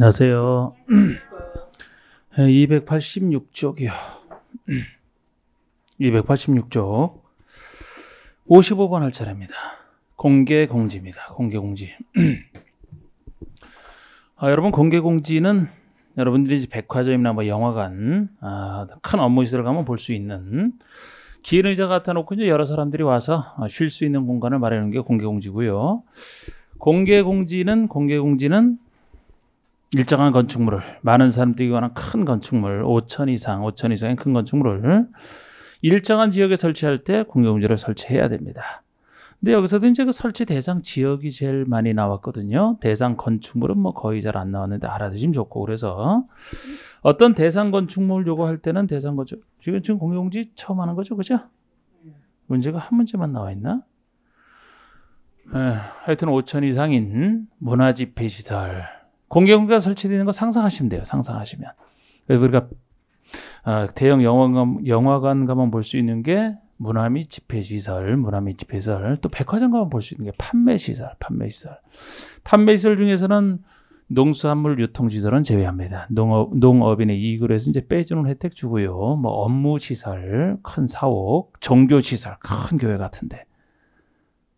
안녕하세요. 286쪽이요. 286쪽. 55번 할 차례입니다. 공개 공지입니다. 공개 공지. 아, 여러분 공개 공지는 여러분들이 백화점이나 뭐 영화관 아, 큰 업무시설 가면 볼 수 있는 긴 의자 갖다 놓고 이제 여러 사람들이 와서 쉴 수 있는 공간을 마련하는 게 공개 공지고요. 공개 공지는 공개 공지는 일정한 건축물을 많은 사람들이 원하는 큰 건축물 5천 이상 5천 이상의 큰 건축물을 일정한 지역에 설치할 때 공개 공지를 설치해야 됩니다. 근데 여기서도 이제 그 설치 대상 지역이 제일 많이 나왔거든요. 대상 건축물은 뭐 거의 잘 안 나왔는데 알아두시면 좋고 그래서 어떤 대상 건축물 요구할 때는 대상 건축 지금 지금 공개 공지 처음 하는 거죠, 그죠? 문제가 한 문제만 나와 있나? 에, 하여튼 5천 이상인 문화 집회 시설 공개 공개가 설치되는 거 상상하시면 돼요. 상상하시면. 그래서 우리가 어, 대형 영화관, 영화관 가면 볼 수 있는 게 문화 및 집회 시설, 문화 및 집회 시설, 또 백화점 가면 볼 수 있는 게 판매 시설, 판매 시설. 판매 시설 중에서는 농수산물 유통 시설은 제외합니다. 농업 농업인의 이익을 해서 이제 빼주는 혜택 주고요. 뭐 업무 시설, 큰 사옥, 종교 시설, 큰 교회 같은데.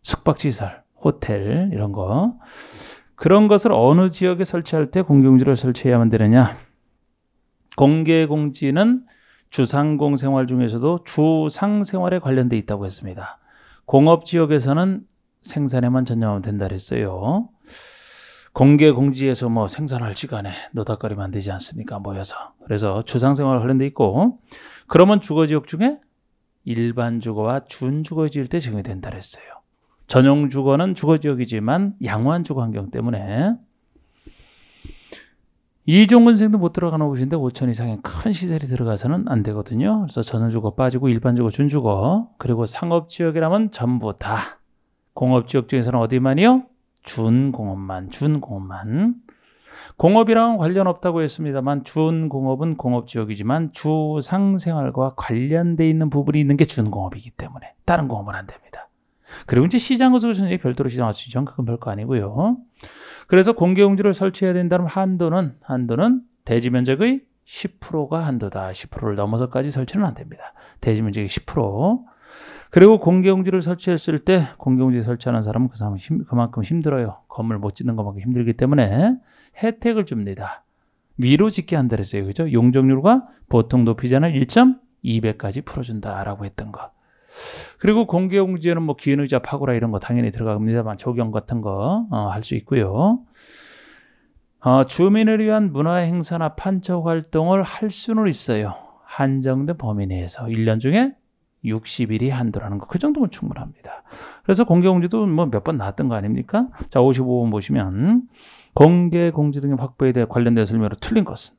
숙박 시설, 호텔 이런 거. 그런 것을 어느 지역에 설치할 때 공개공지를 설치해야만 되느냐? 공개공지는 주상공 생활 중에서도 주상 생활에 관련돼 있다고 했습니다. 공업 지역에서는 생산에만 전념하면 된다 그랬어요. 공개공지에서 뭐 생산할 시간에 노닥거리면 안 되지 않습니까? 모여서. 그래서 주상 생활 관련돼 있고 그러면 주거 지역 중에 일반 주거와 준주거 지을 때 적용이 된다 그랬어요. 전용 주거는 주거 지역이지만 양호한 주거 환경 때문에 이종근 생도 못 들어가는 곳인데 5천 이상의 큰 시설이 들어가서는 안 되거든요. 그래서 전원 주거 빠지고 일반 주거, 준 주거 그리고 상업 지역이라면 전부 다 공업 지역 중에서는 어디만이요? 준공업만, 준공업만. 공업이랑 관련 없다고 했습니다만 준공업은 공업 지역이지만 주상생활과 관련돼 있는 부분이 있는 게 준공업이기 때문에 다른 공업은 안 됩니다. 그리고 이제 시장 거주는 별도로 시장할 수 있죠. 그건 별거 아니고요. 그래서 공개공지를 설치해야 된다면 한도는 한도는 대지 면적의 10%가 한도다. 10%를 넘어서까지 설치는 안 됩니다. 대지 면적의 10%. 그리고 공개공지를 설치했을 때 공개공지 설치하는 사람은 그 사람은 힘, 그만큼 힘들어요. 건물 못 짓는 것만큼 힘들기 때문에 혜택을 줍니다. 위로 짓게 한다 그랬어요. 그죠? 용적률과 보통 높이자는 1.2배까지 풀어준다라고 했던 거. 그리고 공개공지에는 뭐 기은의자 파고라 이런 거 당연히 들어갑니다만 조경 같은 거 할수 있고요. 어, 주민을 위한 문화 행사나 판촉 활동을 할 수는 있어요. 한정된 범위 내에서 1년 중에 60일이 한도라는 거. 그 정도면 충분합니다. 그래서 공개공지도 뭐 몇 번 나왔던 거 아닙니까? 자, 55번 보시면 공개공지 등의 확보에 대해 관련된 설명으로 틀린 것은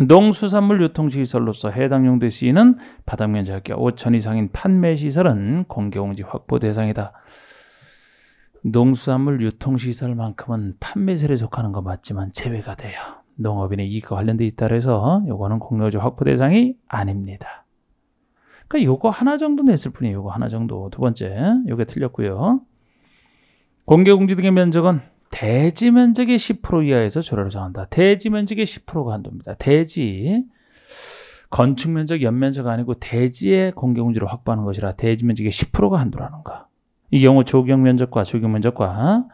농수산물 유통시설로서 해당 용도에 쓰이는 바닥면적 5천 이상인 판매시설은 공개공지 확보 대상이다. 농수산물 유통시설만큼은 판매시설에 속하는 거 맞지만 제외가 돼요. 농업인의 이익과 관련돼 있다 그래서 요거는 공개공지 확보 대상이 아닙니다. 그러니까 요거 하나 정도 냈을 뿐이에요. 요거 하나 정도. 두 번째, 요게 틀렸고요. 공개공지 등의 면적은 대지 면적의 10% 이하에서 조례로 정한다. 대지 면적의 10%가 한도입니다. 대지 건축 면적, 연면적 아니고 대지의 공개공지를 확보하는 것이라 대지 면적의 10%가 한도라는 거. 이 경우 조경 면적과 조경 면적과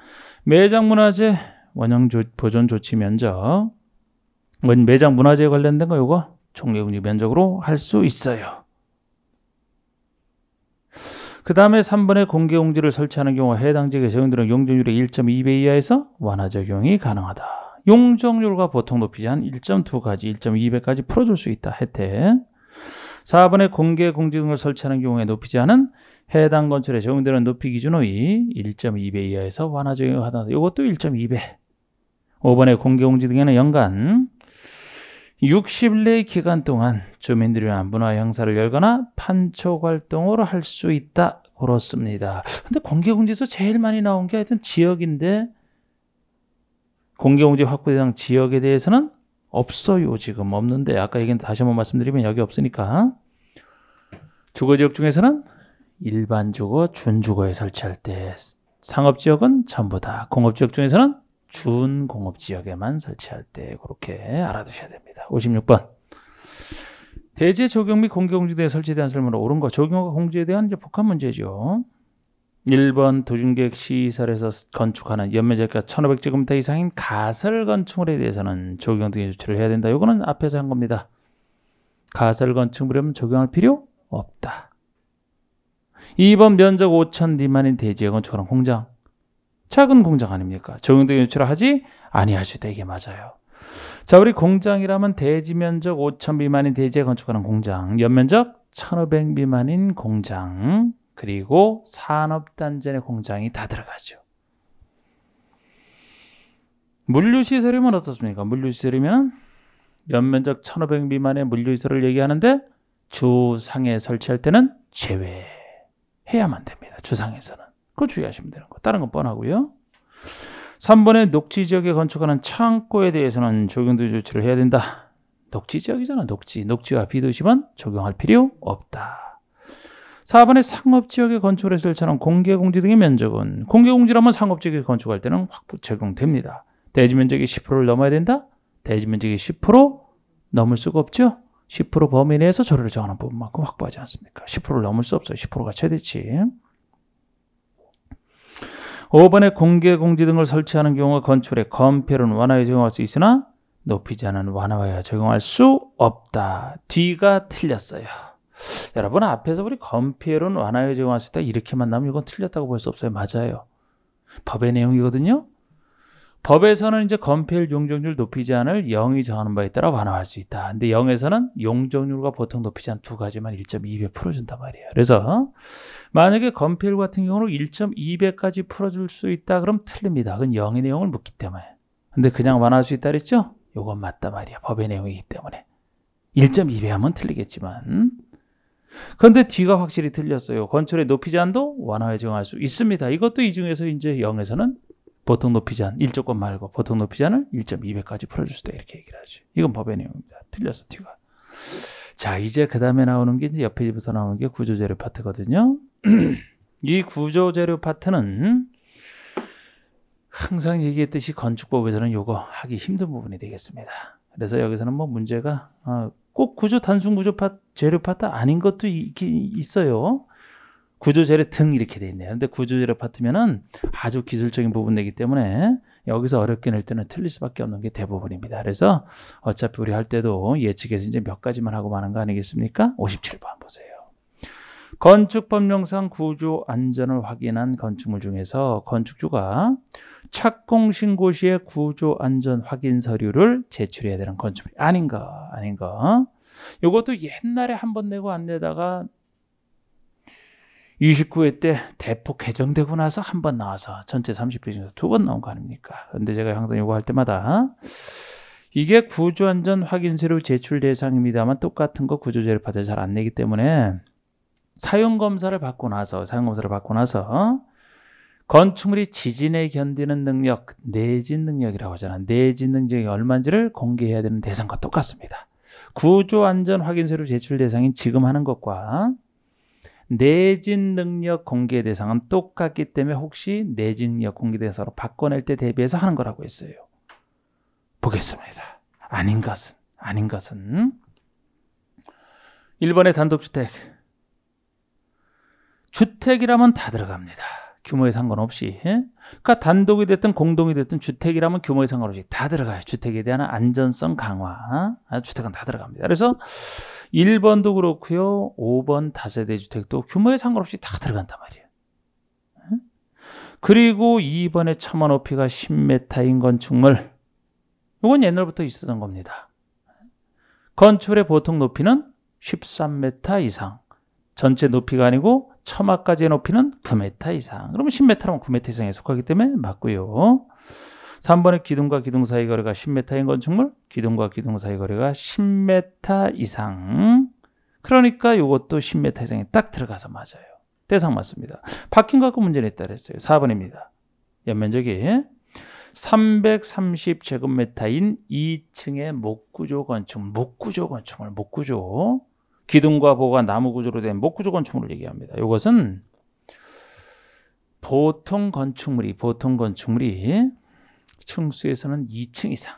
매장 문화재 원형 조, 보존 조치 면적 매장 문화재에 관련된 거 요거 총계공지 면적으로 할 수 있어요. 그 다음에 3번에 공개공지를 설치하는 경우 해당 지역의 적용되는 용적률의 1.2배 이하에서 완화 적용이 가능하다. 용적률과 보통 높이지 한 1.2까지 1.2배까지 풀어줄 수 있다. 혜택. 4번에 공개 공지 등을 설치하는 경우에 높이지 않은 해당 건축에 적용되는 높이 기준의 1.2배 이하에서 완화 적용이 가능하다. 이것도 1.2배. 5번에 공개 공지 등에는 연간 60일의 기간 동안 주민들이 위한 문화 행사를 열거나 판촉 활동을 할수 있다. 그렇습니다. 근데 공개공지에서 제일 많이 나온 게 하여튼 지역인데 공개공지 확보 대상 지역에 대해서는 없어요. 지금 없는데 아까 얘기는 다시 한번 말씀드리면 여기 없으니까 주거지역 중에서는 일반 주거, 준주거에 설치할 때 상업지역은 전부 다 공업지역 중에서는 준 공업 지역에만 설치할 때 그렇게 알아두셔야 됩니다. 56번. 대제 적용 및 공개 공지대에 설치된 설문으로 옳은 거 적용과 공지에 대한 이제 복합 문제죠. 1번 도중계획 시설에서 건축하는 연면적가 1500제곱미터 이상인 가설 건축물에 대해서는 적용 등의 조치를 해야 된다. 이거는 앞에서 한 겁니다. 가설 건축물이면 적용할 필요 없다. 2번 면적 5천 미만인 대지에 건축하는 공장. 작은 공장 아닙니까? 적용 등의 조치를 하지 아니할 수 있다. 이게 맞아요. 자, 우리 공장이라면 대지 면적 5천 미만인 대지에 건축하는 공장, 연면적 1,500 미만인 공장, 그리고 산업단지 내 공장이 다 들어가죠. 물류시설이면 어떻습니까? 물류시설이면 연면적 1,500 미만의 물류시설을 얘기하는데 주상에 설치할 때는 제외해야만 됩니다. 주상에서는. 그거 주의하시면 되는 거. 다른 건 뻔하고요. 3번에 녹지 지역에 건축하는 창고에 대해서는 적용도 조치를 해야 된다. 녹지 지역이잖아. 녹지. 녹지와 비도시만 적용할 필요 없다. 4번에 상업지역에 건축을 했을 처럼 공개공지 등의 면적은 공개공지라면 상업지역에 건축할 때는 확보 적용됩니다. 대지 면적이 10%를 넘어야 된다? 대지 면적이 10% 넘을 수가 없죠? 10% 범위 내에서 조례를 정하는 부분만큼 확보하지 않습니까? 10%를 넘을 수 없어요. 10%가 최대치. 5번에 공개 공지 등을 설치하는 경우 건축의 건폐율은 완화에 적용할 수 있으나 높이지 않은 완화에 적용할 수 없다. 뒤가 틀렸어요. 여러분 앞에서 우리 건폐율은 완화에 적용할 수 있다 이렇게만 나면 이건 틀렸다고 볼 수 없어요. 맞아요. 법의 내용이거든요. 법에서는 이제 건폐율 용적률 높이지 않을 0이 정하는 바에 따라 완화할 수 있다. 근데 0에서는 용적률과 보통 높이지 않은 두 가지만 1.2배 풀어준단 말이에요. 그래서 만약에 건폐율 같은 경우는 1.2배까지 풀어줄 수 있다 그럼 틀립니다. 그건 0의 내용을 묻기 때문에. 근데 그냥 완화할 수 있다 그랬죠? 요건 맞다 말이야. 법의 내용이기 때문에. 1.2배 하면 틀리겠지만. 그런데 뒤가 확실히 틀렸어요. 건축의 높이지 않도 완화에 적용할 수 있습니다. 이것도 이 중에서 이제 0에서는 보통 높이 제한 1조건 말고 보통 높이 제한을 1.2배까지 풀어줄 수 있다 이렇게 얘기를 하죠. 이건 법의 내용입니다. 틀렸어 뒤가. 자 이제 그 다음에 나오는 게 이제 옆에 부터 나오는 게 구조재료 파트거든요. 이 구조재료 파트는 항상 얘기했듯이 건축법에서는 요거 하기 힘든 부분이 되겠습니다. 그래서 여기서는 뭐 문제가 어, 꼭 구조 단순 구조 파 재료 파트 아닌 것도 있긴 있어요. 구조 재료 등 이렇게 돼 있네요. 근데 구조 재료 파트면은 아주 기술적인 부분이기 때문에 여기서 어렵게 낼 때는 틀릴 수밖에 없는 게 대부분입니다. 그래서 어차피 우리 할 때도 예측에서 이제 몇 가지만 하고 마는 거 아니겠습니까? 57번 보세요. 건축법령상 구조 안전을 확인한 건축물 중에서 건축주가 착공 신고 시에 구조 안전 확인 서류를 제출해야 되는 건축물이 아닌가 아닌가. 이것도 옛날에 한 번 내고 안 내다가 29회 때 대폭 개정되고 나서 한 번 나와서 전체 30회 중에서 두 번 나온 거 아닙니까? 근데 제가 항상 이거 할 때마다 이게 구조안전 확인서류 제출 대상입니다만 똑같은 거 구조재료 파트 잘안 내기 때문에 사용검사를 받고 나서 사용검사를 받고 나서 건축물이 지진에 견디는 능력, 내진 능력이라고 하잖아. 내진 능력이 얼마인지를 공개해야 되는 대상과 똑같습니다. 구조안전 확인서류 제출 대상인 지금 하는 것과 내진 능력 공개 대상은 똑같기 때문에 혹시 내진 능력 공개 대상으로 바꿔낼 때 대비해서 하는 거라고 했어요. 보겠습니다. 아닌 것은 아닌 것은 1번의 단독주택 주택이라면 다 들어갑니다. 규모에 상관없이 그러니까 단독이 됐든 공동이 됐든 주택이라면 규모에 상관없이 다 들어가요. 주택에 대한 안전성 강화 아, 주택은 다 들어갑니다. 그래서 1번도 그렇고요. 5번 다세대 주택도 규모에 상관없이 다 들어간단 말이에요. 그리고 2번의 처마 높이가 10m인 건축물. 이건 옛날부터 있었던 겁니다. 건축의 보통 높이는 13m 이상. 전체 높이가 아니고 처마까지의 높이는 9m 이상. 그러면 10m라면 9m 이상에 속하기 때문에 맞고요. 3번의 기둥과 기둥 사이 거리가 10m인 건축물, 기둥과 기둥 사이 거리가 10m 이상. 그러니까 이것도 10m 이상에 딱 들어가서 맞아요. 대상 맞습니다. 바뀐 갖고 문제는 있다 그랬어요. 4번입니다. 연면적이 330제곱미터인 2층의 목구조 건축물, 목구조 건축물, 목구조. 기둥과 보가 나무 구조로 된 목구조 건축물을 얘기합니다. 이것은 보통 건축물이 보통 건축물이 층수에서는 2층 이상.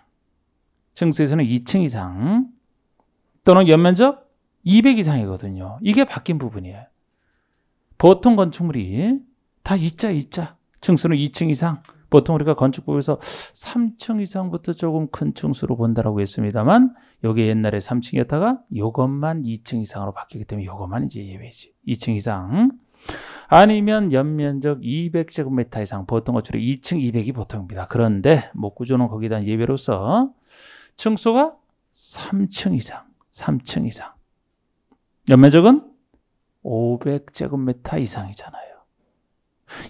층수에서는 2층 이상. 또는 연면적 200 이상이거든요. 이게 바뀐 부분이에요. 보통 건축물이 다 2자, 2자. 층수는 2층 이상. 보통 우리가 건축부에서 3층 이상부터 조금 큰 층수로 본다라고 했습니다만 여기 옛날에 3층이었다가 이것만 2층 이상으로 바뀌기 때문에 이것만 이제 예외지. 2층 이상. 아니면 연면적 200제곱미터 이상 보통 건축의 2층 200이 보통입니다. 그런데 목구조는 거기다 예외로서 층수가 3층 이상, 3층 이상. 연면적은 500제곱미터 이상이잖아요.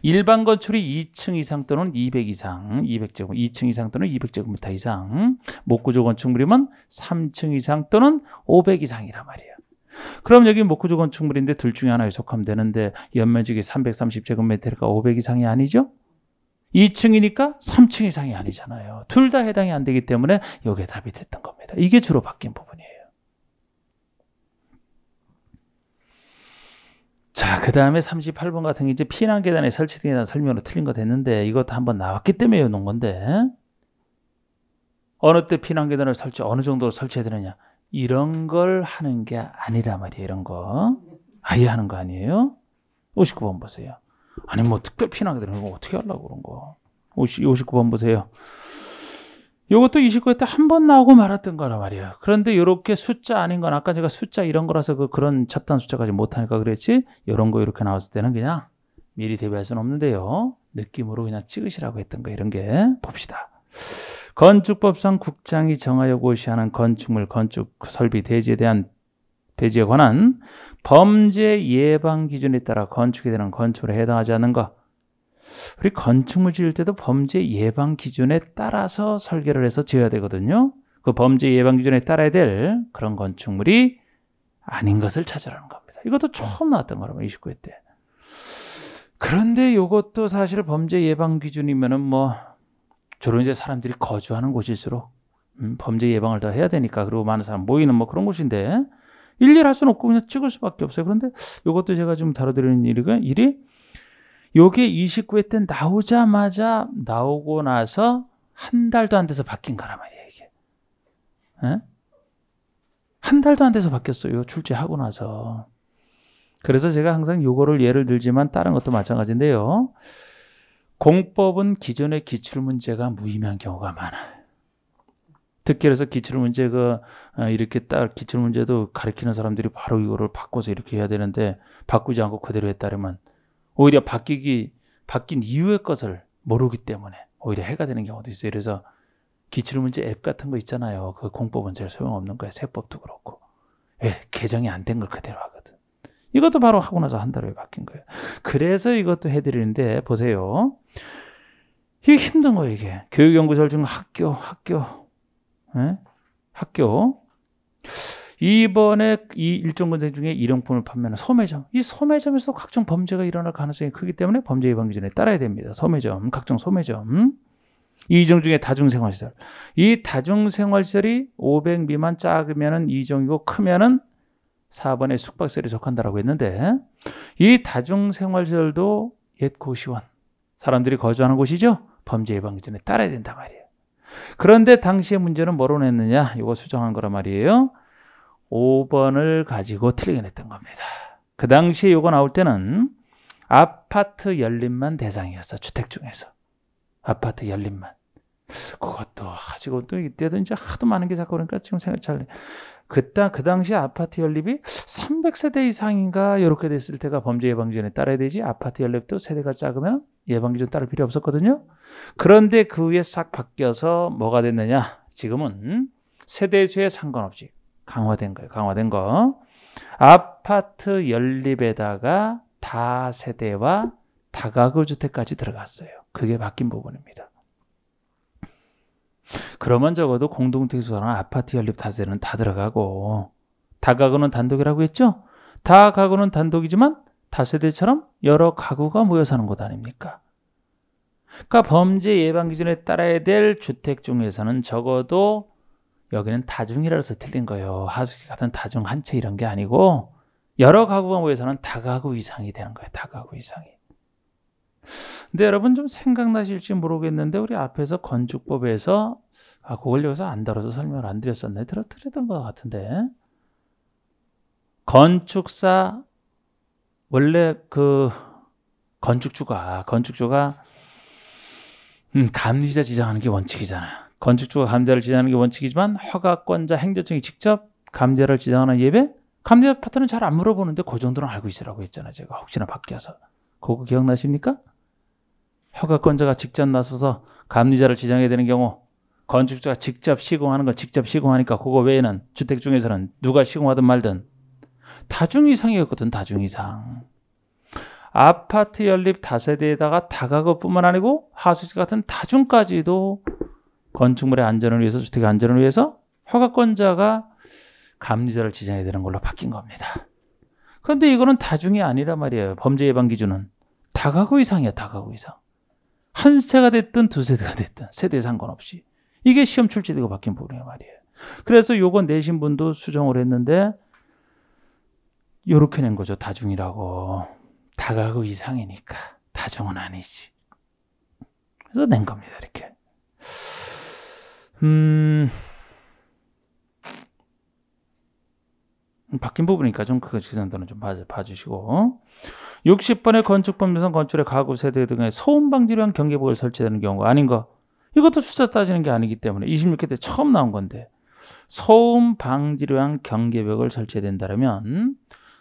일반 건축이 2층 이상 또는 200 이상, 200제곱, 2층 이상 또는 200제곱미터 이상, 목구조 건축물이면 3층 이상 또는 500 이상이란 말이에요. 그럼 여기 목구조 건축물인데 둘 중에 하나에 속하면 되는데 연면적이 330제곱미터니까 500 이상이 아니죠? 2층이니까 3층 이상이 아니잖아요. 둘 다 해당이 안 되기 때문에 여기에 답이 됐던 겁니다. 이게 주로 바뀐 부분이에요. 자, 그 다음에 38번 같은 게 이제 피난 계단에 설치되어 있는 설명으로 틀린 거 됐는데 이것도 한번 나왔기 때문에 놓은 건데 어느 때 피난 계단을 설치, 어느 정도로 설치해야 되느냐. 이런 걸 하는 게 아니라 말이에요. 이런 거. 아예 하는 거 아니에요? 59번 보세요. 아니 뭐 특별 피난 계단 이거 어떻게 하려고 그런 거. 50, 59번 보세요. 이것도 29회 때 한 번 나오고 말았던 거란 말이에요. 그런데 이렇게 숫자 아닌 건 아까 제가 숫자 이런 거라서 그 그런 첩단 숫자까지 못하니까 그랬지 이런 거 이렇게 나왔을 때는 그냥 미리 대비할 수는 없는데요. 느낌으로 그냥 찍으시라고 했던 거 이런 게 봅시다. 건축법상 국장이 정하여 고시하는 건축물 건축 설비 대지에 대한 대지에 관한 범죄 예방 기준에 따라 건축에 대한 건축에 해당하지 않는 것 우리 건축물 지을 때도 범죄 예방 기준에 따라서 설계를 해서 지어야 되거든요. 그 범죄 예방 기준에 따라야 될 그런 건축물이 아닌 것을 찾으라는 겁니다. 이것도 처음 나왔던 거라면 29회 때. 그런데 이것도 사실 범죄 예방 기준이면은 뭐 주로 이제 사람들이 거주하는 곳일수록 음, 범죄 예방을 더 해야 되니까 그리고 많은 사람 모이는 뭐 그런 곳인데 일일 할 수는 없고 그냥 찍을 수밖에 없어요. 그런데 이것도 제가 좀 다뤄드리는 일이, 일이 요게 29회 때 나오자마자 나오고 나서 한 달도 안 돼서 바뀐 거란 말이에요, 이게. 에? 한 달도 안 돼서 바뀌었어요. 출제하고 나서. 그래서 제가 항상 요거를 예를 들지만 다른 것도 마찬가지인데요. 공법은 기존의 기출문제가 무의미한 경우가 많아요. 특히 그래서 기출문제가 어, 이렇게 딱 기출문제도 가르치는 사람들이 바로 이거를 바꿔서 이렇게 해야 되는데 바꾸지 않고 그대로 했다면 오히려 바뀌기 바뀐 이유의 것을 모르기 때문에 오히려 해가 되는 경우도 있어요. 그래서 기출문제 앱 같은 거 있잖아요. 그 공법은 제일 소용없는 거예요. 세법도 그렇고. 왜? 개정이 안 된 걸 그대로 하거든. 이것도 바로 하고 나서 한 달 후에 바뀐 거예요. 그래서 이것도 해드리는데 보세요. 이게 힘든 거예요, 이게. 교육연구소를 중 학교, 학교, 예? 학교. 이번에 이 건설 중에 일용품을 판매하는 소매점. 이 소매점에서 각종 범죄가 일어날 가능성이 크기 때문에 범죄 예방 기준에 따라야 됩니다. 소매점, 각종 소매점. 이종 중에 다중생활시설. 이 다중생활시설이 500 미만 작으면은 이종이고 크면은 4번에 숙박시설에 속한다라고 했는데 이 다중생활시설도 옛 고시원 사람들이 거주하는 곳이죠. 범죄 예방 기준에 따라야 된단 말이에요. 그런데 당시의 문제는 뭐로 냈느냐? 이거 수정한 거란 말이에요. 5번을 가지고 틀리게 냈던 겁니다. 그 당시에 이거 나올 때는 아파트 연립만 대상이었어. 주택 중에서. 아파트 연립만. 그것도 가지고 또 이때도 이제 하도 많은 게 자꾸 그러니까 지금 생각 잘 그때 그 당시 아파트 연립이 300세대 이상인가 이렇게 됐을 때가 범죄 예방기준에 따라야 되지 아파트 연립도 세대가 작으면 예방기준 따를 필요 없었거든요. 그런데 그 후에 싹 바뀌어서 뭐가 됐느냐? 지금은 세대수에 상관없이 강화된 거예요. 강화된 거. 아파트 연립에다가 다세대와 다가구 주택까지 들어갔어요. 그게 바뀐 부분입니다. 그러면 적어도 공동택수랑 아파트 연립 다세대는 다 들어가고 다가구는 단독이라고 했죠? 다가구는 단독이지만 다세대처럼 여러 가구가 모여 사는 곳 아닙니까? 그러니까 범죄 예방 기준에 따라야 될 주택 중에서는 적어도 여기는 다중이라서 틀린 거예요. 하수기 같은 다중 한 채 이런 게 아니고 여러 가구가 모여서는 다가구 이상이 되는 거예요. 다가구 이상이. 근데 여러분 좀 생각나실지 모르겠는데 우리 앞에서 건축법에서 아 그걸 여기서 안 다뤄서 설명을 안 드렸었네. 들어 드렸던 것 같은데 건축사 원래 그 건축주가 건축주가 음, 감리자 지정하는 게 원칙이잖아. 건축주가 감자를 지정하는 게 원칙이지만 허가권자 행정청이 직접 감자를 지정하는 예배 감리자 파트는 잘 안 물어보는데 그 정도는 알고 있으라고 했잖아요. 제가 혹시나 바뀌어서 그거 기억나십니까? 허가권자가 직접 나서서 감리자를 지정해야 되는 경우 건축주가 직접 시공하는 거 직접 시공하니까 그거 외에는 주택 중에서는 누가 시공하든 말든 다중이상이었거든 다중이상 아파트 연립 다세대에다가 다가구뿐만 아니고 하수지 같은 다중까지도 건축물의 안전을 위해서 주택의 안전을 위해서 허가권자가 감리자를 지정해야 되는 걸로 바뀐 겁니다. 그런데 이거는 다중이 아니란 말이에요. 범죄 예방 기준은 다가구 이상이야 다가구 이상. 한 세가 됐든 두 세대가 됐든 세대 상관없이 이게 시험 출제되고 바뀐 부분이란 말이에요. 그래서 요거 내신 분도 수정을 했는데 요렇게 낸 거죠. 다중이라고. 다가구 이상이니까 다중은 아니지. 그래서 낸 겁니다. 이렇게. 음, 바뀐 부분이니까 좀그 정도는 좀 봐주시고 60번의 건축법률상 건축의 가구 세대 등의 소음 방지를 위한 경계복을 설치되는 경우가 아닌 가 이것도 숫자 따지는 게 아니기 때문에 26회 때 처음 나온 건데 소음 방지를 위한 경계벽을 설치해야 된다면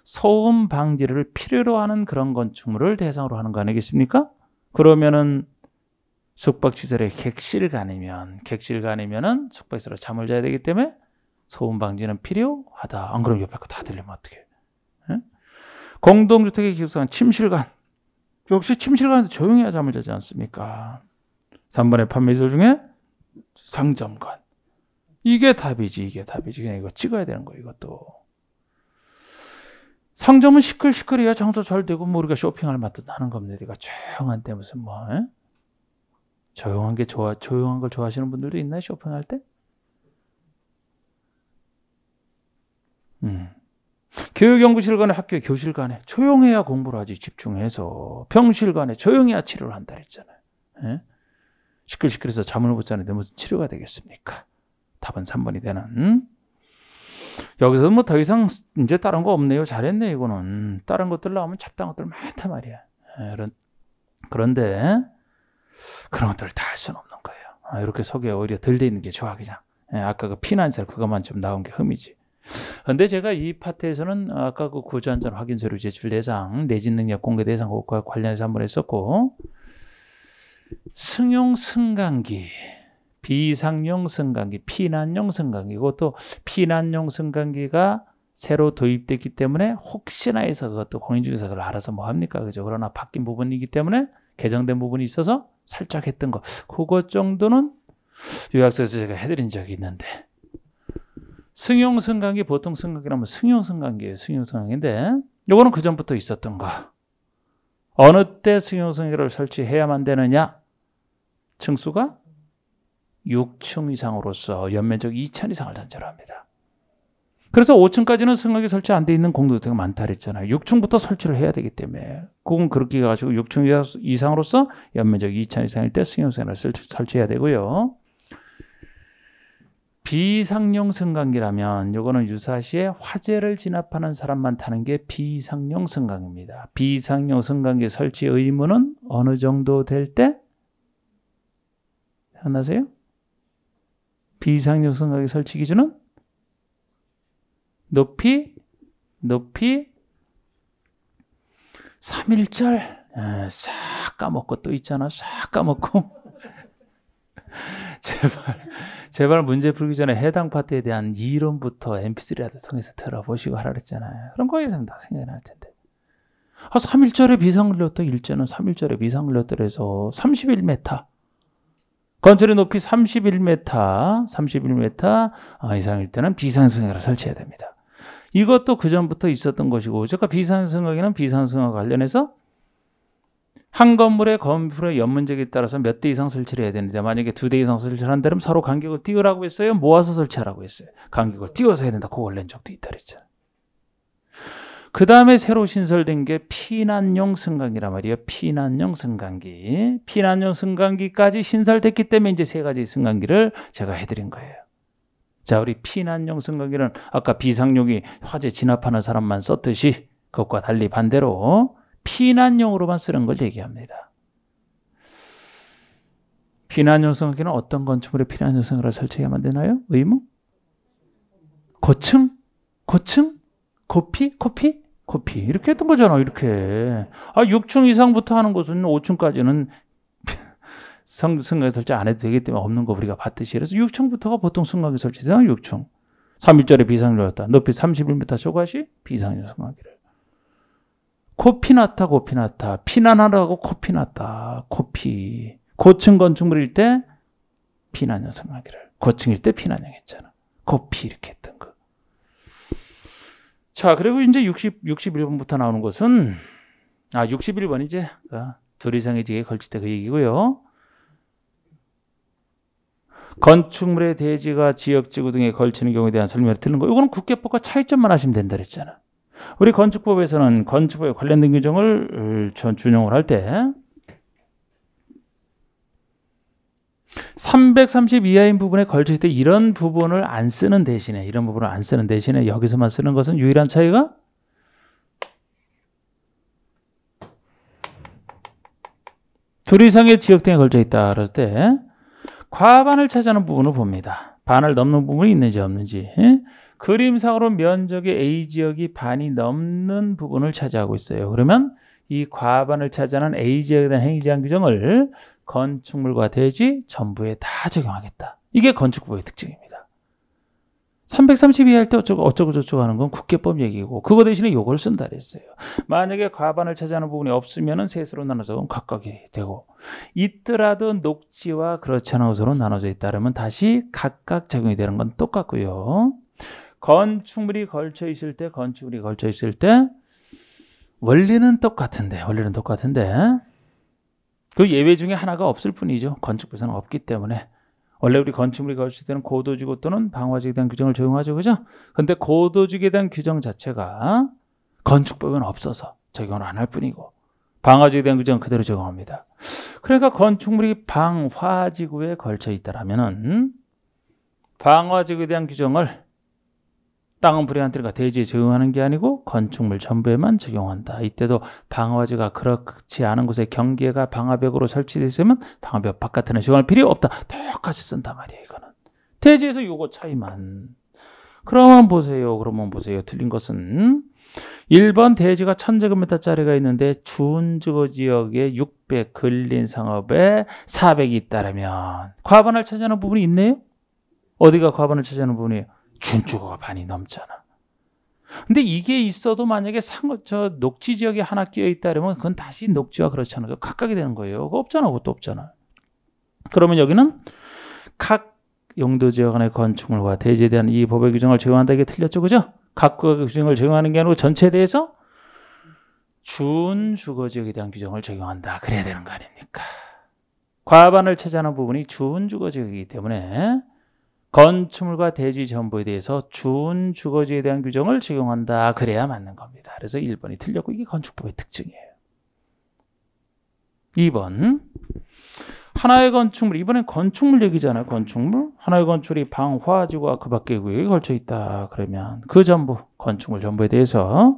소음 방지를 필요로 하는 그런 건축물을 대상으로 하는 거 아니겠습니까? 그러면은 숙박시설의 객실간이면 객실간이면은 숙박시설에 잠을 자야 되기 때문에 소음 방지는 필요하다. 안 그러면 옆에 거 다 들리면 어떡해? 예? 공동주택의 기숙사는 침실간. 역시 침실간에서 조용해야 잠을 자지 않습니까? 3번의 판매시설 중에 상점관. 이게 답이지, 이게 답이지. 그냥 이거 찍어야 되는 거 이것도. 상점은 시끌시끌해야 장사 잘 되고 뭐 우리가 쇼핑할 맛도 나는 겁니다. 우리가 조용한데 무슨 뭐 에? 조용한 게 좋아 조용한 걸 좋아하시는 분들도 있나요? 쇼핑할 때? 음. 교육연구실 간에 학교 교실 간에 조용해야 공부를 하지 집중해서 병실 간에 조용해야 치료를 한다 그랬잖아요. 예? 시끌시끌해서 잠을 못 자는데 무슨 치료가 되겠습니까? 답은 3번이 되는. 음? 여기서 뭐 더 이상 이제 다른 거 없네요. 잘했네 이거는. 다른 것들 나오면 잡다한 것들 많단 말이야. 예, 그런데 그런 것들을 다 할 수는 없는 거예요. 아, 이렇게 속에 오히려 덜 돼 있는 게 좋아 그냥. 예, 아까 그 피난셀 그것만 좀 나온 게 흠이지. 근데 제가 이 파트에서는 아까 그 구조안전 확인 서류 제출 대상, 내진 능력 공개 대상 과 관련해서 한번 했었고 승용 승강기 비상용 승강기, 피난용 승강기. 이것도 피난용 승강기가 새로 도입됐기 때문에 혹시나 해서 그것도 공인중개사 그걸 알아서 뭐 합니까? 그죠? 그러나 바뀐 부분이기 때문에 개정된 부분이 있어서 살짝 했던 거. 그것 정도는 요약서에서 제가 해드린 적이 있는데. 승용 승강기 보통 승강기라면 승용 승강기예요. 승용 승강기인데 요거는 그 전부터 있었던 거. 어느 때 승용 승강기를 설치해야만 되느냐? 층수가 6층 이상으로서 연면적 2천 이상을 단절합니다. 그래서 5층까지는 승강기 설치 안 돼 있는 공동주택가 많다 그랬잖아요. 6층부터 설치를 해야 되기 때문에 그건 그렇게 가지고 6층 이상으로서 연면적 2천 이상일 때 승용승을 설치해야 되고요. 비상용 승강기라면 이거는 유사시에 화재를 진압하는 사람만 타는 게 비상용 승강입니다. 비상용 승강기 설치 의무는 어느 정도 될 때? 생각나세요? 비상용 승강기 설치 기준은 높이 높이 3일절 싹 까먹고 또 있잖아 싹 까먹고 제발 제발 문제 풀기 전에 해당 파트에 대한 이론부터 mp3라도 통해서 들어보시고 하라 그랬잖아요. 그럼 거기서 다 생각이 날 텐데. 아 3일절에 비상 걸렸다? 일제는 3일절에 비상 걸렸다 그래서 31m 건설의 높이 31m, 31m 아, 이상일 때는 비상승강기를 설치해야 됩니다. 이것도 그 전부터 있었던 것이고, 제가 비상승강기는 비상승강 관련해서 한 건물의 건물의 연면적에 따라서 몇 대 이상 설치를 해야 되는데 만약에 두 대 이상 설치를 한다면 서로 간격을 띄우라고 했어요. 모아서 설치하라고 했어요. 간격을 띄워서 해야 된다. 그걸 낸 적도 있다 그랬죠. 그 다음에 새로 신설된 게 피난용 승강기란 말이에요. 피난용 승강기. 피난용 승강기까지 신설됐기 때문에 이제 세 가지 승강기를 제가 해드린 거예요. 자, 우리 피난용 승강기는 아까 비상용이 화재 진압하는 사람만 썼듯이 그것과 달리 반대로 피난용으로만 쓰는 걸 얘기합니다. 피난용 승강기는 어떤 건축물에 피난용 승강기를 설치해야만 되나요? 의무? 고층? 고층? 고피? 코피? 코피. 이렇게 했던 거잖아, 이렇게. 아, 6층 이상부터 하는 것은 5층까지는 성, 승강기 설치 안 해도 되기 때문에 없는 거 우리가 봤듯이. 그래서 6층부터가 보통 승강기 설치되잖아, 6층. 3일절에 비상료였다. 높이 31m 초과시 비상료 승강기를. 코피 났다, 코피 났다. 피난하라고 코피 났다. 코피. 고층 건축물일 때 피난형 승강기를. 고층일 때 피난형 했잖아. 코피 이렇게 했던 거. 자, 그리고 이제 60, 61번부터 나오는 것은, 아, 61번 이제, 아, 둘 이상의 지에 걸칠 때 그 얘기고요. 건축물의 대지가 지역 지구 등에 걸치는 경우에 대한 설명을 듣는 거. 이거는 국계법과 차이점만 하시면 된다 그랬잖아. 우리 건축법에서는 건축법에 관련된 규정을 준용을 할 때, 330 이하인 부분에 걸칠 때 이런 부분을 안 쓰는 대신에 이런 부분을 안 쓰는 대신에 여기서만 쓰는 것은 유일한 차이가 둘 이상의 지역 등에 걸쳐 있다 그럴 때 과반을 차지하는 부분을 봅니다. 반을 넘는 부분이 있는지 없는지 예? 그림상으로 면적의 A 지역이 반이 넘는 부분을 차지하고 있어요. 그러면 이 과반을 차지하는 A 지역에 대한 행위 제한 규정을 건축물과 대지 전부에 다 적용하겠다. 이게 건축법의 특징입니다. 332 할 때 어쩌고 어쩌고 저쩌고 하는 건 국계법 얘기고 그거 대신에 요걸 쓴다 그랬어요. 만약에 과반을 차지하는 부분이 없으면은 셋으로 나눠서 각각이 되고 있더라도 녹지와 그렇지 않은 것으로 나눠져 있다면 다시 각각 적용이 되는 건 똑같고요. 건축물이 걸쳐 있을 때 건축물이 걸쳐 있을 때 원리는 똑같은데 원리는 똑같은데 그 예외 중에 하나가 없을 뿐이죠. 건축부에서는 없기 때문에. 원래 우리 건축물이 걸칠 때는 고도지구 또는 방화지에 대한 규정을 적용하죠. 그죠? 근데 고도지구에 대한 규정 자체가 건축법에는 없어서 적용을 안 할 뿐이고 방화지에 대한 규정은 그대로 적용합니다. 그러니까 건축물이 방화지구에 걸쳐 있다라면은 방화지구에 대한 규정을 땅은 불이한테가 대지에 적용하는 게 아니고 건축물 전부에만 적용한다. 이때도 방화지가 그렇지 않은 곳에 경계가 방화벽으로 설치되어 있으면 방화벽 바깥에는 적용할 필요 없다. 똑같이 쓴단 말이에요. 이거는 대지에서 요거 차이만. 그러면 보세요. 그러면 보세요. 틀린 것은 1번 대지가 1000제곱미터짜리가 있는데 준주거 지역에 600 근린 상업에 400이 있다면 과반을 차지하는 부분이 있네요. 어디가 과반을 차지하는 부분이에요? 준주거가 반이 넘잖아. 근데 이게 있어도 만약에 상, 저 녹지 지역에 하나 끼어 있다 그러면 그건 다시 녹지와 그렇지 않아요. 각각이 되는 거예요. 그거 없잖아. 그것도 없잖아. 그러면 여기는 각 용도 지역 안의 건축물과 대지에 대한 이 법의 규정을 적용한다 이게 틀렸죠. 그죠? 각국의 규정을 적용하는 게 아니고 전체에 대해서 준 주거 지역에 대한 규정을 적용한다. 그래야 되는 거 아닙니까? 과반을 차지하는 부분이 준 주거 지역이기 때문에 건축물과 대지 전부에 대해서 준 주거지에 대한 규정을 적용한다. 그래야 맞는 겁니다. 그래서 1번이 틀렸고 이게 건축법의 특징이에요. 2번 하나의 건축물 이번엔 건축물 얘기잖아요. 건축물 하나의 건축물이 방 화 지구와 그 밖의 구역에 걸쳐 있다. 그러면 그 전부 건축물 전부에 대해서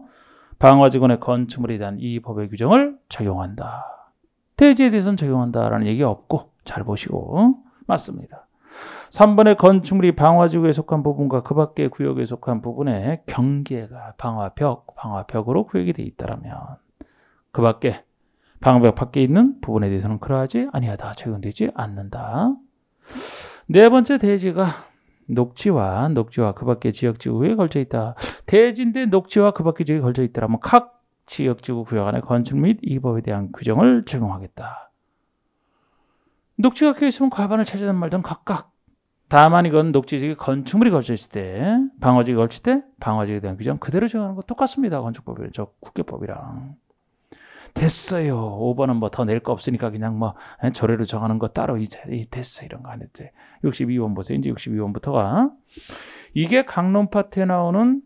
방화 지구의 건축물에 대한 이 법의 규정을 적용한다. 대지에 대해서는 적용한다라는 얘기 없고 잘 보시고 맞습니다. 3번의 건축물이 방화지구에 속한 부분과 그 밖의 구역에 속한 부분에 경계가 방화벽, 방화벽으로 구역이 되어 있다면 그 밖에 방화벽 밖에 있는 부분에 대해서는 그러하지 아니하다 적용되지 않는다. 네 번째 대지가 녹지와 녹지와 그 밖의 지역지구에 걸쳐 있다. 대지인데 녹지와 그 밖의 지역에 걸쳐 있다면 각 지역지구 구역 안에 건축 및 이 법에 대한 규정을 적용하겠다. 녹지가 껴 있으면 과반을 차지하는 말든 각각 다만 이건 녹지지에 건축물이 걸쳐 있을 때 방어지에 걸칠 때 방어지에 대한 규정 그대로 적용하는 거 똑같습니다. 건축법에 저 국계법이랑 됐어요. 5번은 뭐 더 낼 거 없으니까 그냥 뭐 조례로 정하는 거 따로 이제 됐어 이런 거 안 했대. 62번 보세요. 이제 62번부터가 이게 강론 파트에 나오는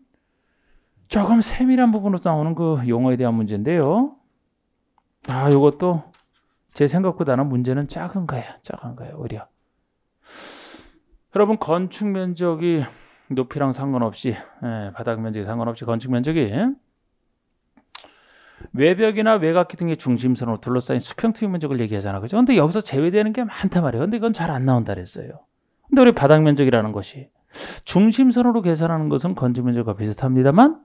조금 세밀한 부분으로 나오는 그 용어에 대한 문제인데요. 아, 이것도 제 생각보다는 문제는 작은 거예요. 작은 거예요, 오히려. 여러분 건축 면적이 높이랑 상관없이 예, 바닥 면적이 상관없이 건축 면적이 외벽이나 외곽기 등의 중심선으로 둘러싸인 수평 투입 면적을 얘기하잖아. 그죠? 근데 여기서 제외되는 게 많단 말이에요. 근데 이건 잘 안 나온다 그랬어요. 근데 우리 바닥 면적이라는 것이 중심선으로 계산하는 것은 건축 면적과 비슷합니다만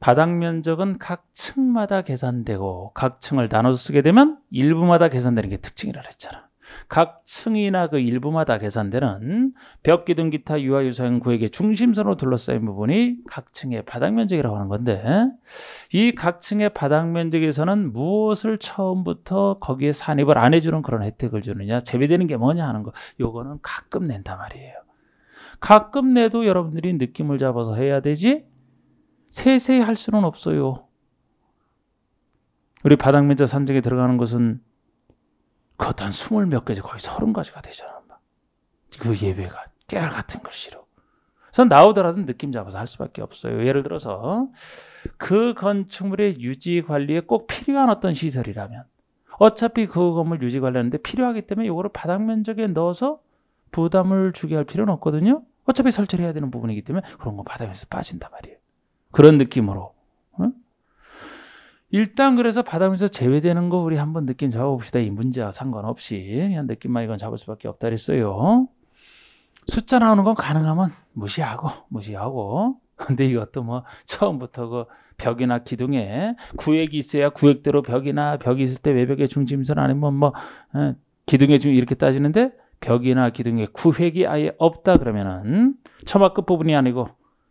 바닥 면적은 각 층마다 계산되고 각 층을 나눠서 쓰게 되면 일부마다 계산되는 게 특징이라 그랬잖아. 각 층이나 그 일부마다 계산되는 벽, 기둥, 기타, 유아, 유사형 구역의 중심선으로 둘러싸인 부분이 각 층의 바닥 면적이라고 하는 건데 이 각 층의 바닥 면적에서는 무엇을 처음부터 거기에 산입을 안 해주는 그런 혜택을 주느냐 제외되는 게 뭐냐 하는 거 요거는 가끔 낸단 말이에요. 가끔 내도 여러분들이 느낌을 잡아서 해야 되지 세세히 할 수는 없어요. 우리 바닥 면적 산정에 들어가는 것은 그것도 한 스물 몇 가지 거의 서른 가지가 되잖아. 그 예배가 깨알 같은 걸 싫어. 그래서 나오더라도 느낌 잡아서 할 수밖에 없어요. 예를 들어서 그 건축물의 유지 관리에 꼭 필요한 어떤 시설이라면 어차피 그 건물 유지 관리하는데 필요하기 때문에 이거를 바닥 면적에 넣어서 부담을 주게 할 필요는 없거든요. 어차피 설치를 해야 되는 부분이기 때문에 그런 거 바닥에서 빠진단 말이에요. 그런 느낌으로. 어? 일단 그래서 바닥에서 제외되는 거 우리 한번 느낌 잡아봅시다. 이 문제와 상관없이 그냥 느낌만 이건 잡을 수밖에 없다 그랬어요. 숫자 나오는 건 가능하면 무시하고 무시하고 근데 이것도 뭐 처음부터 그 벽이나 기둥에 구획이 있어야 구획대로 벽이나 벽이 있을 때 외벽의 중심선 아니면 뭐 에, 기둥에 좀 이렇게 따지는데 벽이나 기둥에 구획이 아예 없다 그러면은 처마 끝 부분이 아니고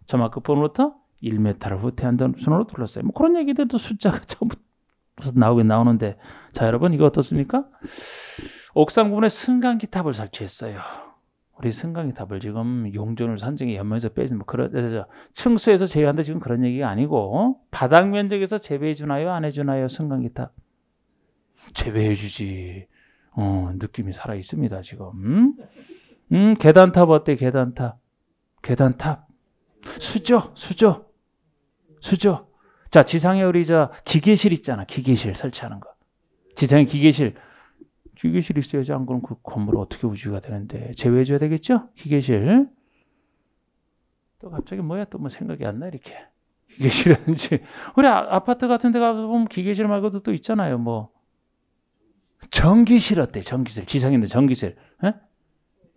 처마 끝 부분부터 1m를 후퇴한다는 순으로 둘러싸요. 뭐 그런 얘기들도 숫자가 처음부터 나오긴 나오는데 자 여러분 이거 어떻습니까? 옥상 부분에 승강기 탑을 설치했어요. 우리 승강기 탑을 지금 용존을 산정에 연면에서 빼진 뭐 그런 층수에서 제외한다 지금 그런 얘기가 아니고 바닥 면적에서 제외해 주나요 안 해주나요 승강기 탑 제외해 주지. 어 느낌이 살아 있습니다 지금. 음, 음 계단탑 어때 계단탑 계단탑 수죠 수죠 수죠. 자, 지상에 우리 저 기계실 있잖아. 기계실 설치하는 거. 지상에 기계실. 기계실 있어야지 안 그러면 그 건물 어떻게 유지가 되는데 제외해줘야 되겠죠? 기계실. 또 갑자기 뭐야 또 뭐 생각이 안 나 이렇게. 기계실이라든지 우리 아, 파트 같은 데 가서 보면 기계실 말고도 또 있잖아요. 뭐 전기실 어때? 전기실 있는 전기실. 에?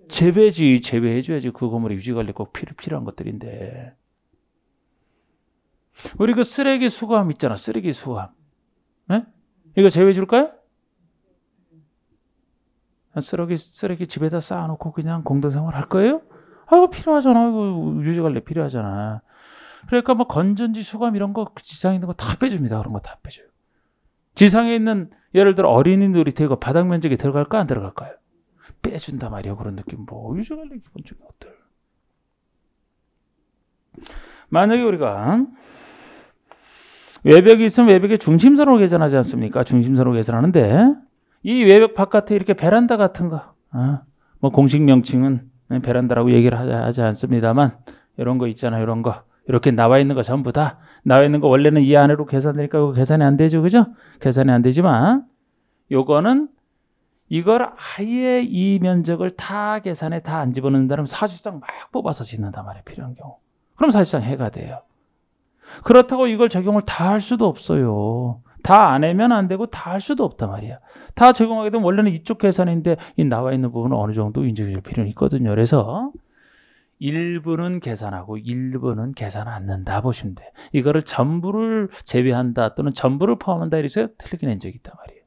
제외지 제외해줘야지 그 건물의 유지 관리 꼭 필요, 필요한 것들인데 우리 그 쓰레기 수거함 있잖아. 쓰레기 수거함. 네? 이거 제외해 줄까요? 쓰레기 쓰레기 집에다 쌓아놓고 그냥 공동생활 할 거예요? 아, 필요하잖아. 이거 유지 관리 필요하잖아. 그러니까 뭐 건전지 수감 이런 거 지상에 있는 거 다 빼줍니다. 그런 거 다 빼줘요. 지상에 있는 예를 들어 어린이 놀이터 이 바닥 면적에 들어갈까 안 들어갈까요? 빼준다 말이야 그런 느낌. 뭐 유지 관리 기본적인 것들. 만약에 우리가 외벽이 있으면 외벽의 중심선으로 계산하지 않습니까? 중심선으로 계산하는데 이 외벽 바깥에 이렇게 베란다 같은 거, 어, 뭐 공식 명칭은 베란다라고 얘기를 하지 않습니다만 이런 거 있잖아요, 이런 거 이렇게 나와 있는 거 전부 다 나와 있는 거 원래는 이 안으로 계산되니까 그 계산이 안 되죠, 그죠? 계산이 안 되지만 요거는 이걸 아예 이 면적을 다 계산에 다 안 집어넣는다면 사실상 막 뽑아서 짓는단 말이에요, 필요한 경우. 그럼 사실상 해가 돼요. 그렇다고 이걸 적용을 다 할 수도 없어요. 다안 하면 안 되고 다 할 수도 없단 말이야. 다 적용하게 되면 원래는 이쪽 계산인데 이 나와 있는 부분은 어느 정도 인정해줄 필요는 있거든요. 그래서 일부는 계산하고 일부는 계산 않는다 보시면 돼. 이거를 전부를 제외한다 또는 전부를 포함한다 이래서 틀리게 낸 적이 있단 말이에요.